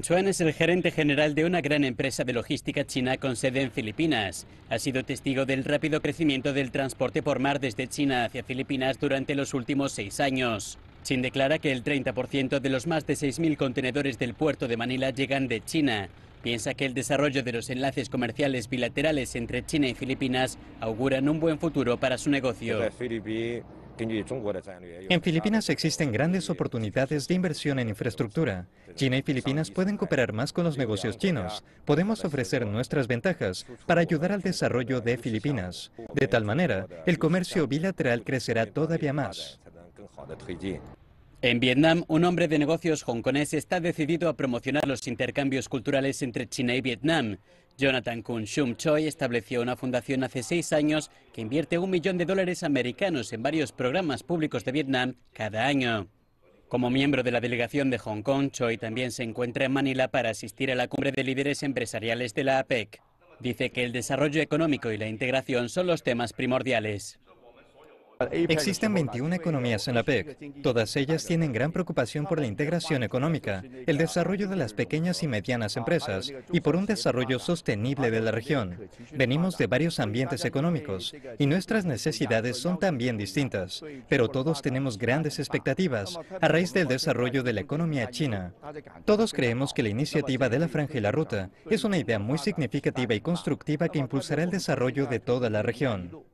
Chuan es el gerente general de una gran empresa de logística china con sede en Filipinas. Ha sido testigo del rápido crecimiento del transporte por mar desde China hacia Filipinas durante los últimos seis años. Chin declara que el 30% de los más de 6.000 contenedores del puerto de Manila llegan de China. Piensa que el desarrollo de los enlaces comerciales bilaterales entre China y Filipinas auguran un buen futuro para su negocio. En Filipinas existen grandes oportunidades de inversión en infraestructura. China y Filipinas pueden cooperar más con los negocios chinos. Podemos ofrecer nuestras ventajas para ayudar al desarrollo de Filipinas. De tal manera, el comercio bilateral crecerá todavía más. En Vietnam, un hombre de negocios hongkonés está decidido a promocionar los intercambios culturales entre China y Vietnam. Jonathan Kun Shum Choi estableció una fundación hace seis años que invierte un millón de dólares americanos en varios programas públicos de Vietnam cada año. Como miembro de la delegación de Hong Kong, Choi también se encuentra en Manila para asistir a la cumbre de líderes empresariales de la APEC. Dice que el desarrollo económico y la integración son los temas primordiales. Existen 21 economías en la PEC. Todas ellas tienen gran preocupación por la integración económica, el desarrollo de las pequeñas y medianas empresas y por un desarrollo sostenible de la región. Venimos de varios ambientes económicos y nuestras necesidades son también distintas, pero todos tenemos grandes expectativas a raíz del desarrollo de la economía china. Todos creemos que la iniciativa de la Franja y la Ruta es una idea muy significativa y constructiva que impulsará el desarrollo de toda la región.